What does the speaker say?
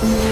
Mm-hmm.